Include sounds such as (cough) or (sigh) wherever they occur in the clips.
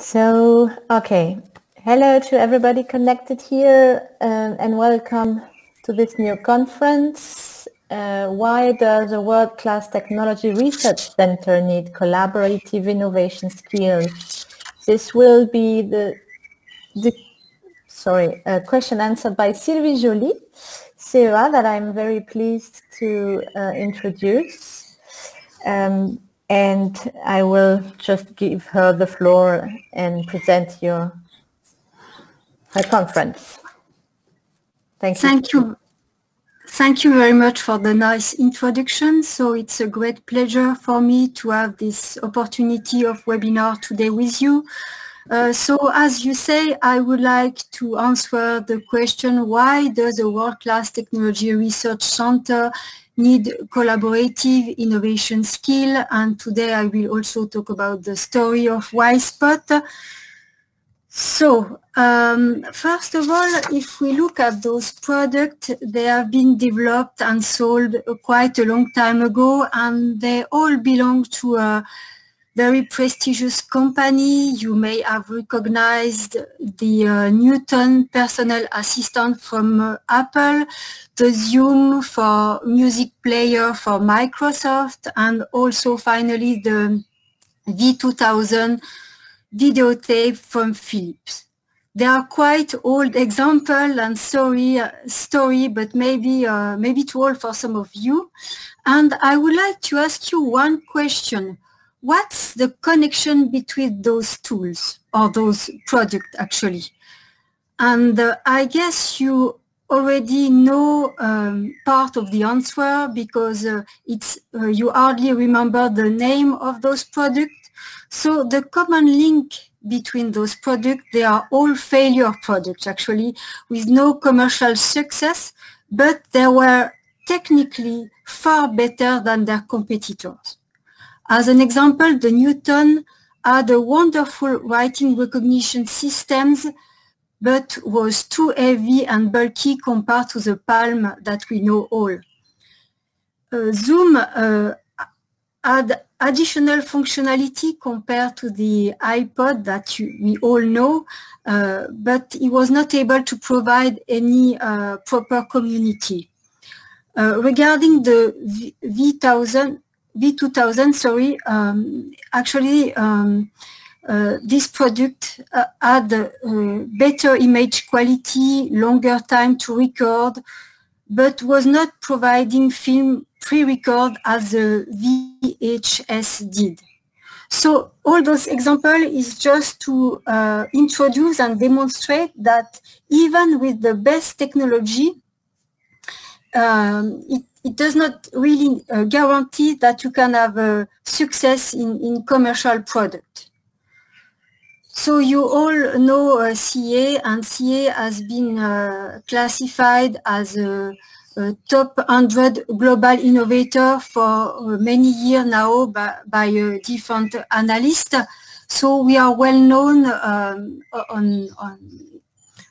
So, okay. Hello to everybody connected here uh, and welcome to this new conference. Uh, why does a world-class technology research center need collaborative innovation skills? This will be the, the sorry, a question answered by Sylvie Joly, Sarah, that I'm very pleased to uh, introduce. Um, and I will just give her the floor and present your her conference. Thank you. Thank you. Thank you very much for the nice introduction. So it's a great pleasure for me to have this opportunity of webinar today with you. Uh, so as you say, I would like to answer the question, why does a world-class technology research center need collaborative innovation skill. And today I will also talk about the story of Y-Spot. So um, first of all, if we look at those products, they have been developed and sold quite a long time ago, and they all belong to a very prestigious company. You may have recognized the uh, Newton personal assistant from uh, Apple, the Zune for music player for Microsoft, and also finally the V2000 videotape from Philips. They are quite old example and sorry uh, story, but maybe uh, maybe too old for some of you. And I would like to ask you one question what's the connection between those tools or those products actually? And uh, I guess you already know um, part of the answer because uh, it's uh, you hardly remember the name of those products. So the common link between those products, they are all failure products actually with no commercial success, but they were technically far better than their competitors. As an example, the Newton had a wonderful writing recognition systems, but was too heavy and bulky compared to the Palm that we know all. Uh, Zune uh, had additional functionality compared to the iPod that you, we all know, uh, but it was not able to provide any uh, proper community. Uh, regarding the v V1000, V2000, sorry, um, actually um, uh, this product uh, had uh, better image quality, longer time to record, but was not providing film pre-record as the VHS did. So all those examples is just to uh, introduce and demonstrate that even with the best technology, um, it it does not really uh, guarantee that you can have success in, in commercial product. So you all know uh, CEA and CEA has been uh, classified as a, a, top 100 global innovator for uh, many years now by, by different analyst. So we are well known um, on, on,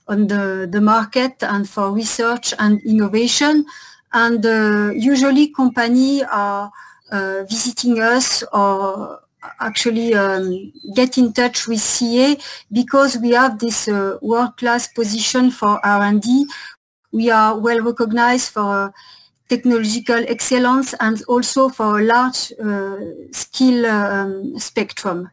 on the, the market and for research and innovation and uh, usually companies are uh, visiting us or actually um, get in touch with CEA because we have this uh, world-class position for R&D. We are well recognized for technological excellence and also for a large uh, skill um, spectrum.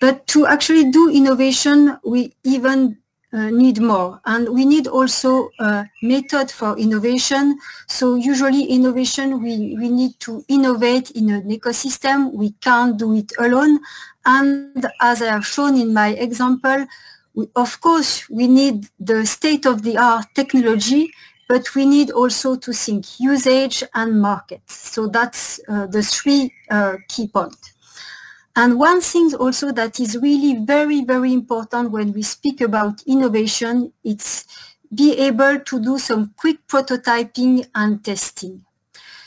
But to actually do innovation, we even uh, need more. And we need also a method for innovation. So usually innovation, we, we need to innovate in an ecosystem. We can't do it alone. And as I have shown in my example, we, of course, we need the state-of-the-art technology, but we need also to think usage and market. So that's uh, the three uh, key points. And one thing also that is really very, very important when we speak about innovation, it's be able to do some quick prototyping and testing.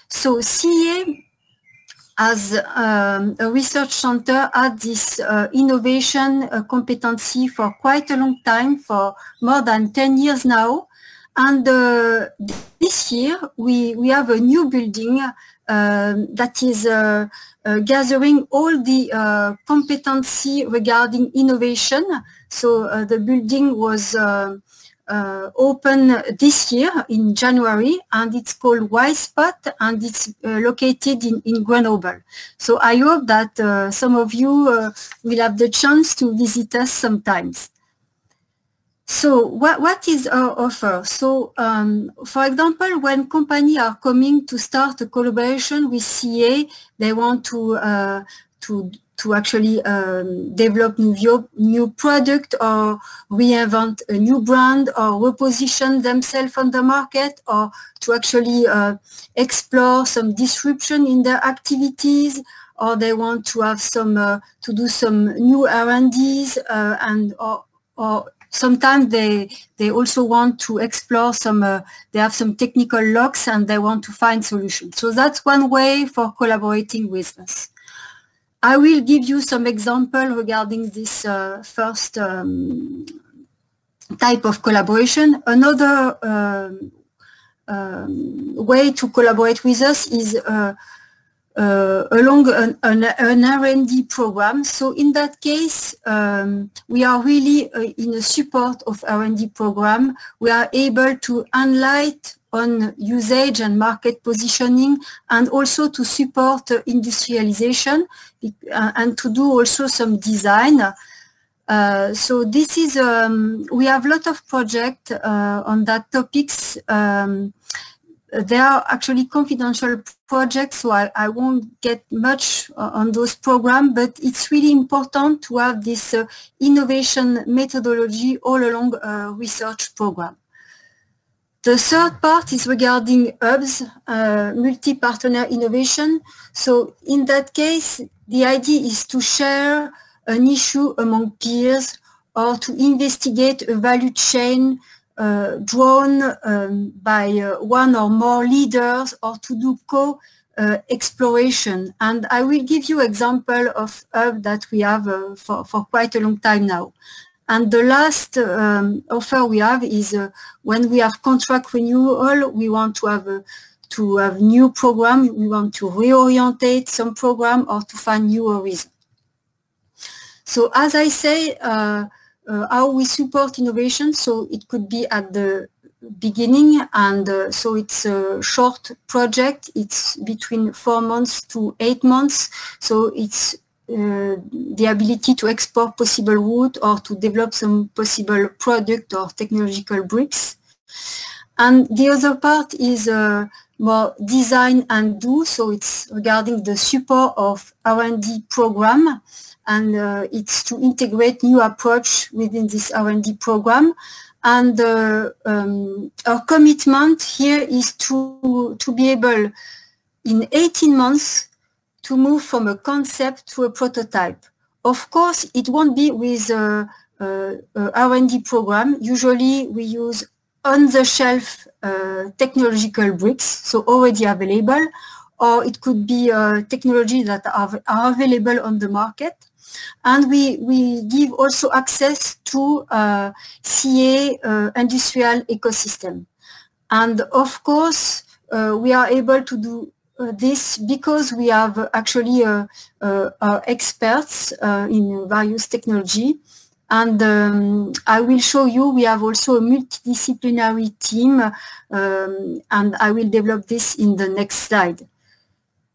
So CEA as um, a research center had this uh, innovation uh, competency for quite a long time, for more than 10 years now. And uh, this year, we, we have a new building that is uh, uh, gathering all the uh, competency regarding innovation. So uh, the building was uh, uh, open this year in January and it's called Y-Spot and it's located in, in Grenoble. So I hope that some of you will have the chance to visit us sometimes. So what, what is our offer? So um, for example, when companies are coming to start a collaboration with CEA, they want to uh, to to actually um, develop new new product or reinvent a new brand or reposition themselves on the market or to actually uh, explore some disruption in their activities or they want to have some uh, to do some new R&Ds uh, and or, or sometimes they they also want to explore some uh, they have some technical locks and they want to find solutions. So that's one way for collaborating with us. I will give you some example regarding this uh, first um, type of collaboration. Another um, um, way to collaborate with us is uh, along an, an, an R&D program. So in that case, um, we are really uh, in a support of R&D program. We are able to enlighten on usage and market positioning and also to support uh, industrialization uh, and to do also some design. Uh, so this is, um, we have a lot of projects uh, on that topics. Um, they are actually confidential projects, so I, I won't get much uh, on those programs, but it's really important to have this uh, innovation methodology all along a research program. The third part is regarding hubs, uh, multi-partner innovation. So in that case, the idea is to share an issue among peers or to investigate a value chain uh, drawn um, by uh, one or more leaders or to do co uh. And I will give you example of hub that we have uh, for, for quite a long time now. And the last um, offer we have is uh, when we have contract renewal, we want to have a, to have new program, we want to reorientate some program or to find new horizon. So as I say, uh, how we support innovation. So it could be at the beginning and uh, so it's a short project. It's between four months to eight months. So it's uh, the ability to export possible wood or to develop some possible product or technological bricks. And the other part is uh, more design and do. So it's regarding the support of R&D program and uh, it's to integrate new approach within this R&D program. And uh, um, our commitment here is to, to be able in 18 months to move from a concept to a prototype. Of course, it won't be with a, a, a R&D program. Usually we use on-the-shelf uh, technological bricks, so already available, or it could be uh, technology that are, are available on the market. And we, we give also access to uh, CEA uh, industrial ecosystem. And of course, uh, we are able to do uh, this because we have actually uh, experts in various technology. And um, I will show you, we have also a multidisciplinary team, um, and I will develop this in the next slide.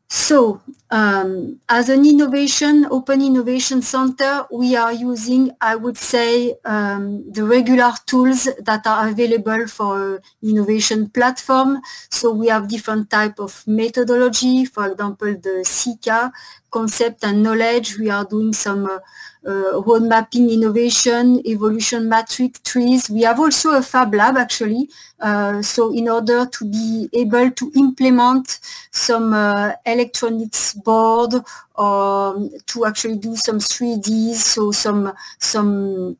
So um, as an innovation, open innovation center, we are using, I would say, um, the regular tools that are available for innovation platform. So we have different type of methodology, for example, the C-K, concept and knowledge. We are doing some uh, uh, road mapping innovation, evolution matrix trees. We have also a fab lab actually. Uh, so in order to be able to implement some uh, electronics board or to actually do some 3Ds, so some, some,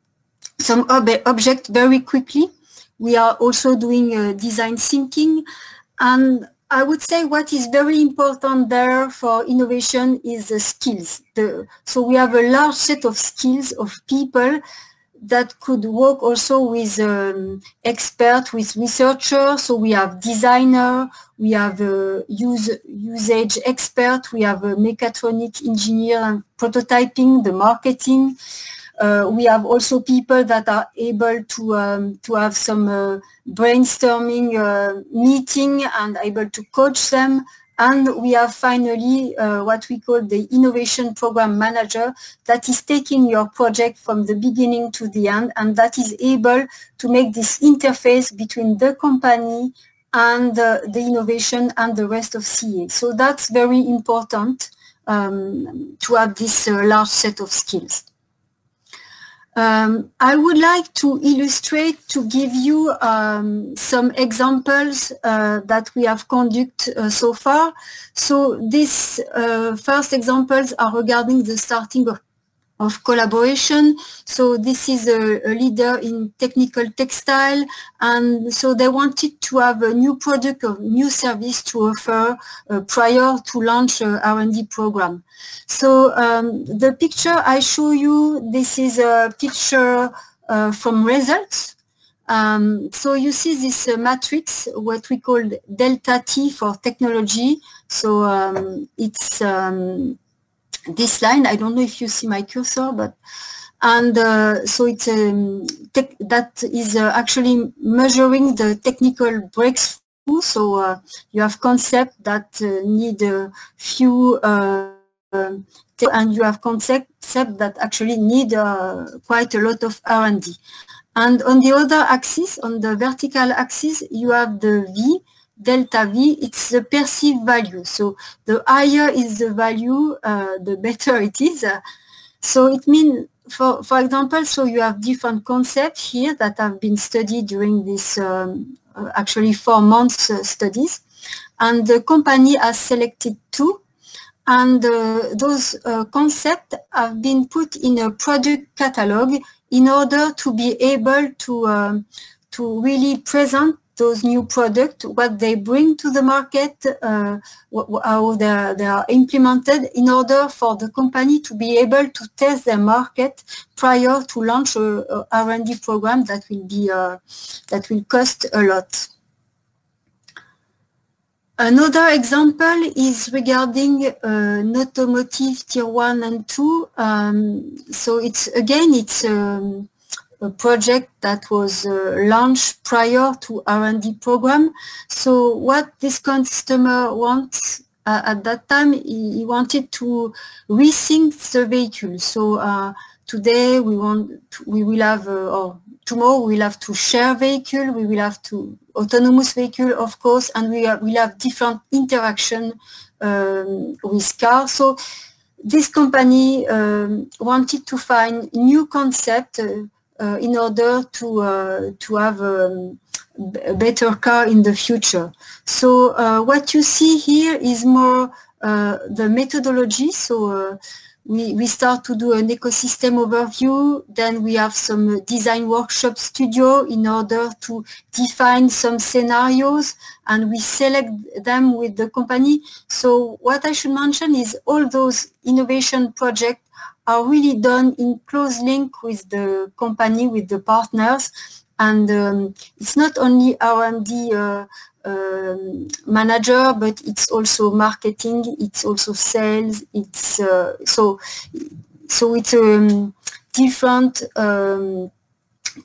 some ob object very quickly. We are also doing uh, design thinking and I would say what is very important there for innovation is the skills. The, so we have a large set of skills of people that could work also with um, experts, with researchers. So we have designer, we have a use, usage expert, we have a mechatronic engineer and prototyping, the marketing. Uh, we have also people that are able to um, to have some uh, brainstorming uh, meeting and able to coach them and we have finally uh, what we call the innovation program manager that is taking your project from the beginning to the end and that is able to make this interface between the company and uh, the innovation and the rest of CEA. So that's very important um, to have this uh, large set of skills. Um, I would like to illustrate, to give you um, some examples uh, that we have conducted uh, so far. So these uh, first examples are regarding the starting of of collaboration. So this is a, a, leader in technical textile and so they wanted to have a new product or new service to offer uh, prior to launch a R&D program. So um, the picture I show you, this is a picture uh, from results. Um, so you see this uh, matrix, what we call delta T for technology. So um, it's um, this line. I don't know if you see my cursor, but and uh, so it's um, that is uh, actually measuring the technical breakthrough. So uh, you have concept that uh, need a few uh, and you have concept that actually need uh, quite a lot of R&D. And on the other axis, on the vertical axis, you have the V, delta V, it's the perceived value. So the higher is the value, uh, the better it is. Uh, so it means, for, for example, so you have different concepts here that have been studied during this um, uh, actually four months uh, studies. And the company has selected two. And uh, those uh, concepts have been put in a product catalog in order to be able to, um, to really present those new products, what they bring to the market, uh, how they are, they are implemented in order for the company to be able to test their market prior to launch a, a R&D program that will be uh, that will cost a lot. Another example is regarding uh, automotive tier one and two. Um, so it's again it's um, a project that was uh, launched prior to R&D program. So what this customer wants uh, at that time, he, he, wanted to rethink the vehicle. So uh, today we want, to, we will have, uh, or tomorrow we will have to share vehicle, we will have to autonomous vehicle, of course, and we will have different interaction um, with cars. So this company um, wanted to find new concept uh, in order to uh, to have um, a better car in the future. So uh, what you see here is more the methodology. So we, we start to do an ecosystem overview. Then we have some design workshop studio in order to define some scenarios and we select them with the company. So what I should mention is all those innovation projects are really done in close link with the company, with the partners. And um, it's not only R&D uh, uh, manager, but it's also marketing, it's also sales, it's uh, so so it's um, different um,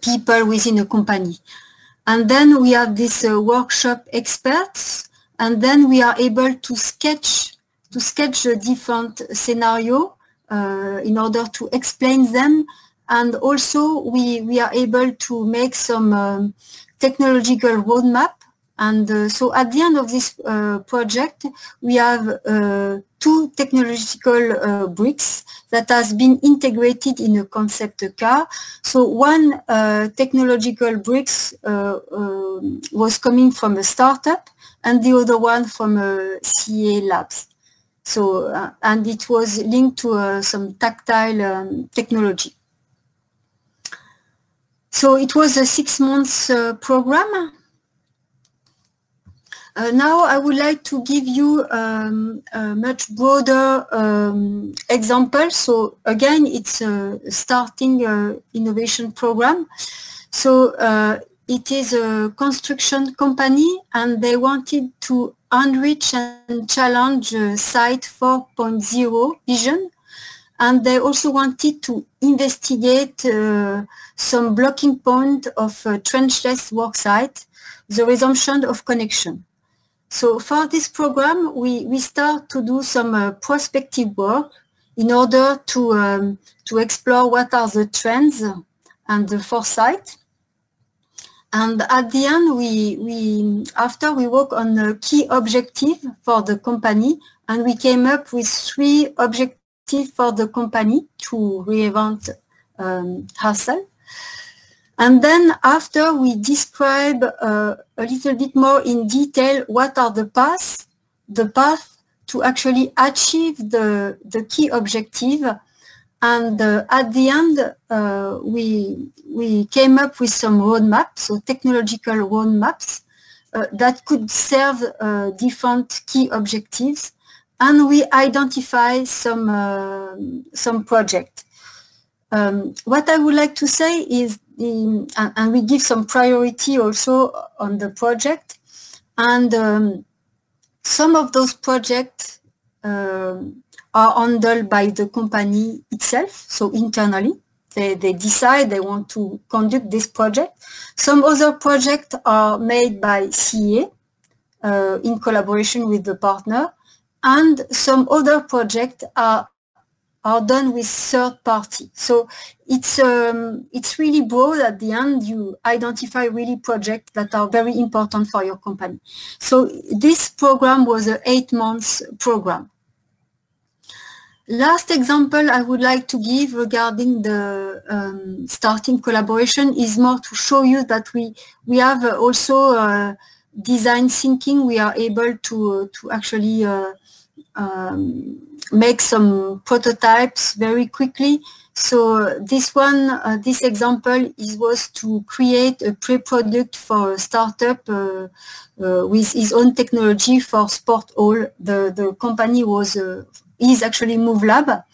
people within a company. And then we have this uh, workshop experts, and then we are able to sketch to sketch a different scenario in order to explain them. And also we, we are able to make some um, technological roadmap. And uh, so at the end of this uh, project, we have uh, two technological uh, bricks that has been integrated in a concept car. So one uh, technological bricks was coming from a startup and the other one from a CEA Labs. So, uh, and it was linked to uh, some tactile um, technology. So it was a six months uh, program. Uh, now I would like to give you um, a much broader um, example. So again, it's a starting uh, innovation program. So uh, it is a construction company and they wanted to enrich and challenge uh, Site 4.0 vision. And they also wanted to investigate uh, some blocking point of a trenchless worksite, the resumption of connection. So for this program, we, we start to do some uh, prospective work in order to, um, to explore what are the trends and the foresight. And at the end, we, we, after we work on the key objective for the company, and we came up with three objectives for the company to reinvent um, herself. And then after we describe uh, a little bit more in detail what are the paths, the path to actually achieve the, the key objective. And uh, at the end, uh, we, we came up with some roadmaps, so technological roadmaps uh, that could serve uh, different key objectives. And we identify some, uh, some projects. Um, what I would like to say is and, and, we give some priority also on the project. And um, some of those projects um, are handled by the company itself, so internally. They, they decide they want to conduct this project. Some other projects are made by CEA uh, in collaboration with the partner. And some other projects are are done with third party. So it's um, it's really broad at the end. You identify really projects that are very important for your company. So this program was an eight months program. Last example I would like to give regarding the um, starting collaboration is more to show you that we we have also uh, design thinking. We are able to to actually uh, um, make some prototypes very quickly. So this one, uh, this example is was to create a pre-product for a startup uh, uh, with his own technology for sport hall. The, the company was, uh, is actually MoveLab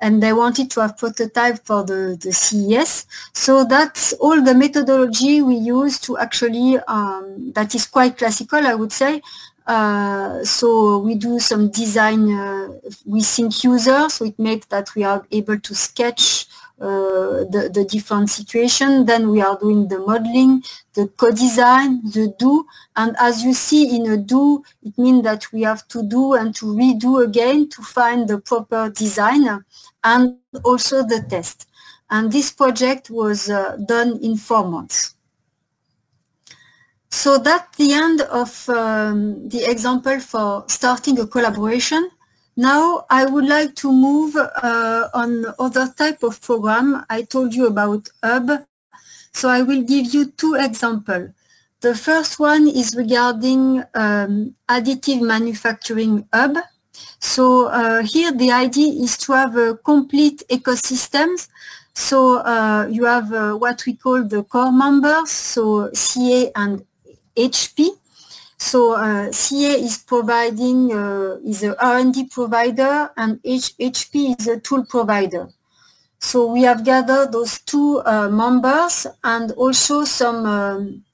and they wanted to have prototype for the, the CES. So that's all the methodology we use to actually, um, that is quite classical, I would say, uh, so we do some design uh, we think user, so it makes that we are able to sketch the, the different situation. Then we are doing the modeling, the co-design, the do. And as you see in a do, it means that we have to do and to redo again to find the proper design and also the test. And this project was uh, done in four months. So that's the end of um, the example for starting a collaboration. Now I would like to move uh, on other type of program. I told you about Hub. So I will give you two examples. The first one is regarding um, additive manufacturing hub. So uh, here the idea is to have a complete ecosystems. So uh, you have uh, what we call the core members, so CEA and HP. So uh, CEA is providing, uh, is a R&D provider and H HP is a tool provider. So we have gathered those two uh, members and also some um,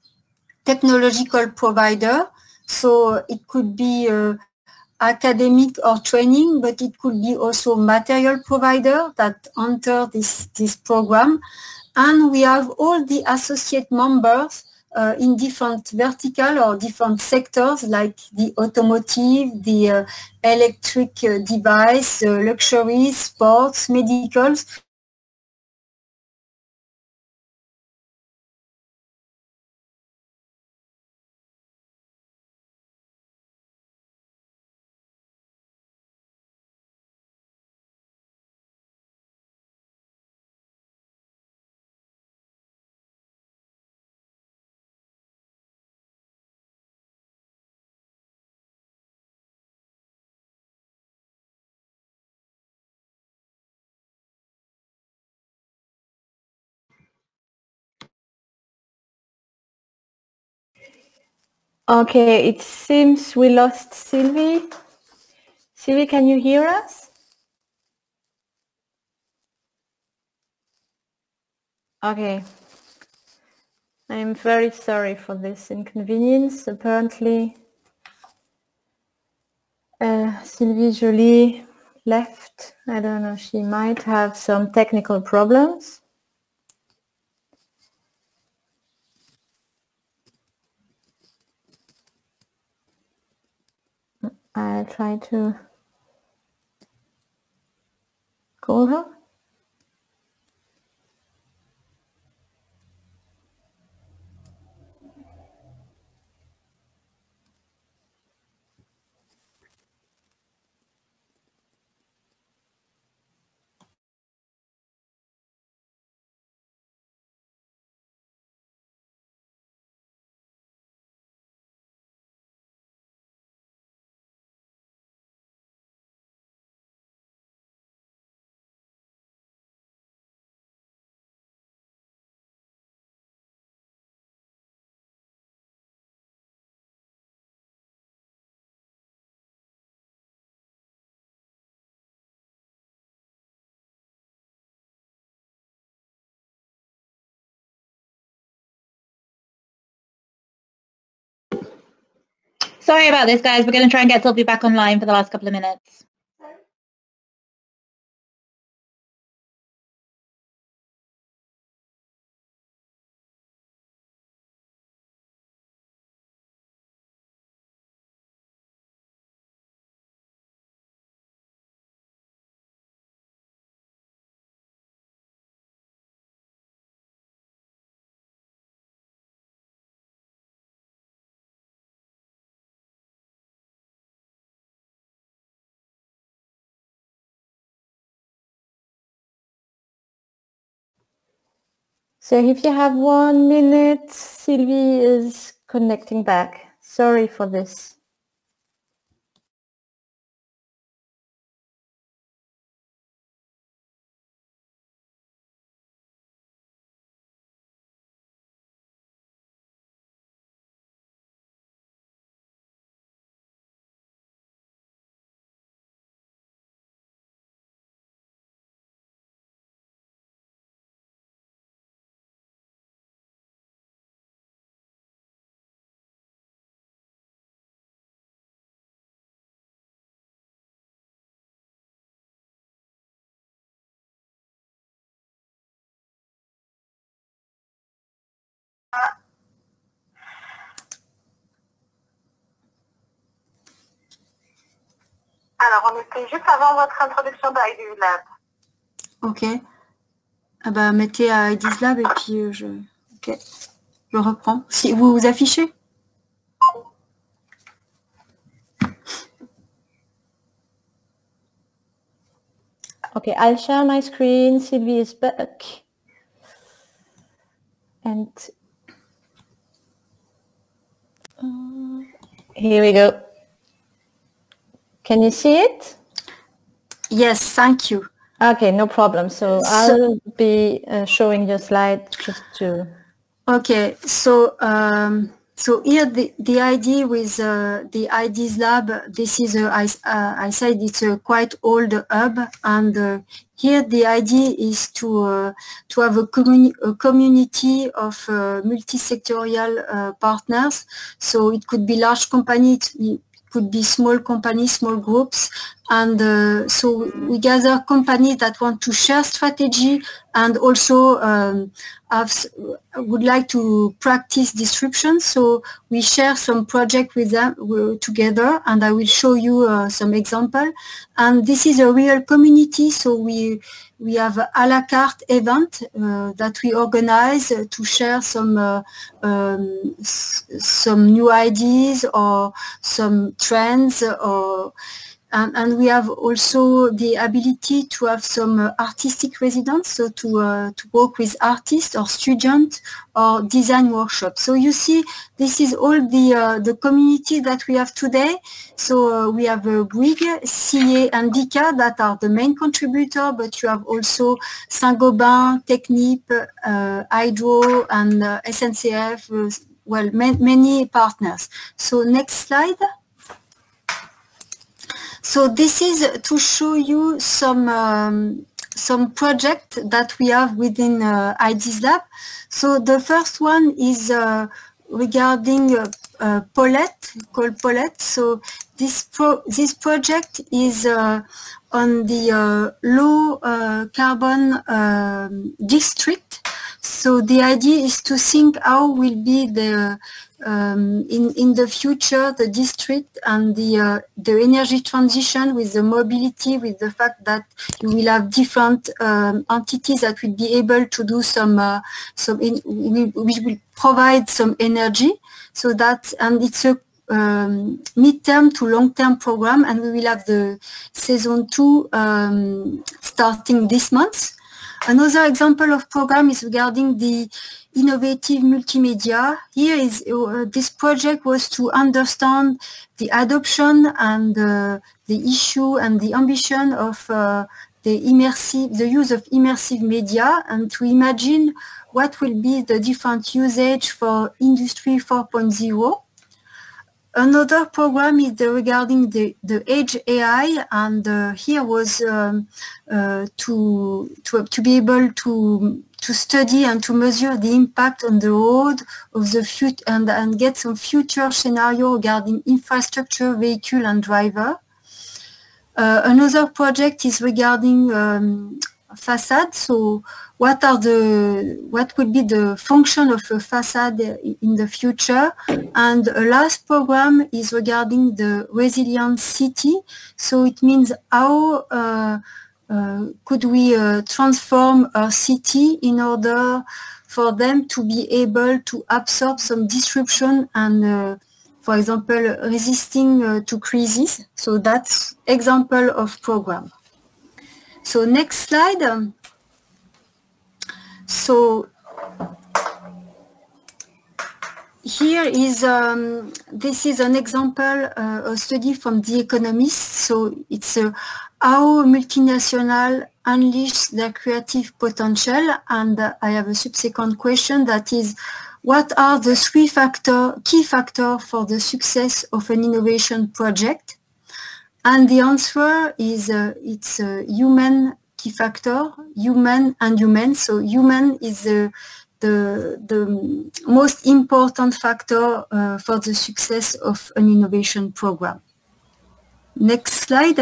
technological provider. So it could be uh, academic or training, but it could be also material provider that enter this, this program. And we have all the associate members uh, in different vertical or different sectors like the automotive, the uh, electric uh, device, luxury, sports, medicals. Okay, it seems we lost Sylvie. Sylvie, can you hear us? Okay. I'm very sorry for this inconvenience. Apparently, uh, Sylvie Joly left. I don't know, she might have some technical problems. I'll try to call her. Sorry about this, guys. We're going to try and get Sylvie back online for the last couple of minutes. So if you have one minute, Sylvie is connecting back. Sorry for this. Alors, on était juste avant votre introduction d'ID's Lab. Ok. Ah bah, mettez ID's Lab et puis euh, je... Ok. Je reprends. Si vous vous affichez Okay, I'll share my screen. Sylvie is back. And here we go. Can you see it? Yes, thank you. Okay, no problem. So, so I'll be uh, showing your slide just to... Okay, so um, so here the, the idea with uh, the IDEAS lab, this is, a, I, uh, I said it's a quite old hub and uh, here the idea is to, uh, to have a, communi a community of uh, multi-sectorial uh, partners. So it could be large companies, could be small companies, small groups. And uh, so we gather companies that want to share strategy and also um, have, would like to practice disruption. So we share some project with them together and I will show you uh, some example. And this is a real community. So we, we have a la carte event uh, that we organize to share some uh, um, some new ideas or some trends or and, we have also the ability to have some uh, artistic residents, so to, uh, to work with artists or students or design workshops. So you see, this is all the, uh, the community that we have today. So uh, we have uh, Bouygues, CEA and DICA that are the main contributor, but you have also Saint-Gobain, Technip, uh, Hydro and SNCF, well, ma many partners. So next slide. So this is to show you some um, some project that we have within uh, IDEAS Lab. So the first one is uh, regarding uh, uh, Paulette, called Paulette. So this pro this project is uh, on the uh, low uh, carbon um, district. So the idea is to think how will be the um, in in the future the district and the uh, the energy transition with the mobility with the fact that you will have different um, entities that will be able to do some uh, some in, we, we will provide some energy so that and it's a um, mid-term to long-term program and we will have the season two um, starting this month. Another example of program is regarding the innovative multimedia. Here is uh, this project was to understand the adoption and uh, the issue and the ambition of uh, the immersive, the use of immersive media and to imagine what will be the different usage for industry 4.0 Another program is regarding the, the Edge AI, and uh, here was um, uh, to, to, to be able to, to study and to measure the impact on the road of the future and, and get some future scenario regarding infrastructure, vehicle, and driver. Uh, another project is regarding um, facade. So what are the what would be the function of a facade in the future? And a last program is regarding the resilient city. So it means how uh, could we uh, transform our city in order for them to be able to absorb some disruption and uh, for example, resisting uh, to crises. So that's example of program. So next slide. So here is um, this is an example uh, a study from The Economist. So it's uh, how multinational unleash their creative potential, and uh, I have a subsequent question that is, what are the three factor key factors for the success of an innovation project? And the answer is uh, it's a human key factor, human and human. So human is the, the, the most important factor uh, for the success of an innovation program. Next slide.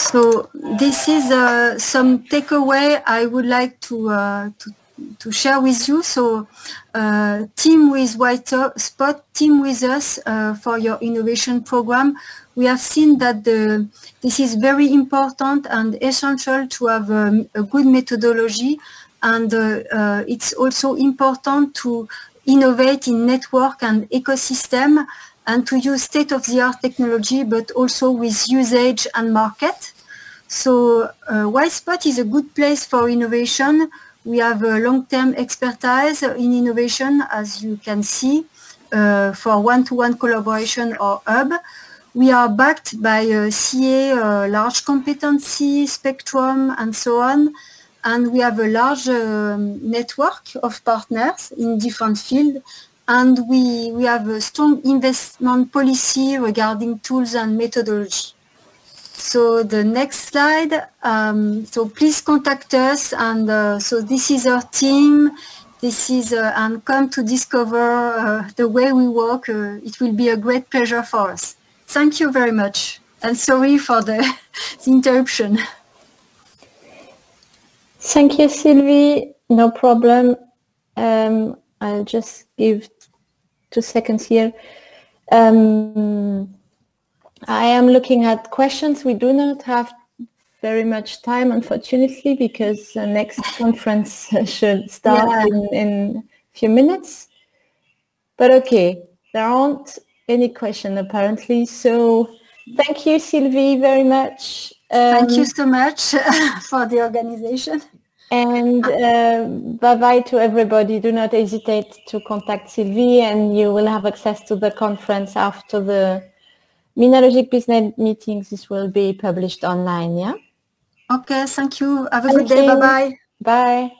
So this is uh, some takeaway I would like to, uh, to to share with you. So uh, team with White Spot, team with us uh, for your innovation program. We have seen that the, this is very important and essential to have um, a good methodology. And uh, uh it's also important to innovate in network and ecosystem and to use state-of-the-art technology, but also with usage and market. So uh, Spot is a good place for innovation we have a long-term expertise in innovation, as you can see, uh, for one-to-one -one collaboration or hub. We are backed by a CEA uh, large competency spectrum and so on. And we have a large um, network of partners in different fields. And we, we have a strong investment policy regarding tools and methodology. So the next slide. Um, so please contact us. And uh, so this is our team. This is uh, and come to discover uh, the way we work. Uh, it will be a great pleasure for us. Thank you very much. And sorry for the, the (laughs) interruption. Thank you, Sylvie. No problem. Um, I'll just give two seconds here. Um, I am looking at questions. We do not have very much time, unfortunately, because the next conference (laughs) should start yeah. in, in a few minutes. But okay, there aren't any question apparently. So thank you, Sylvie, very much. Um, thank you so much (laughs) for the organization. And uh, bye-bye to everybody. Do not hesitate to contact Sylvie and you will have access to the conference after the Minalogic business meetings, this will be published online, yeah? Okay, thank you. Have a thank good day. Bye-bye. Bye.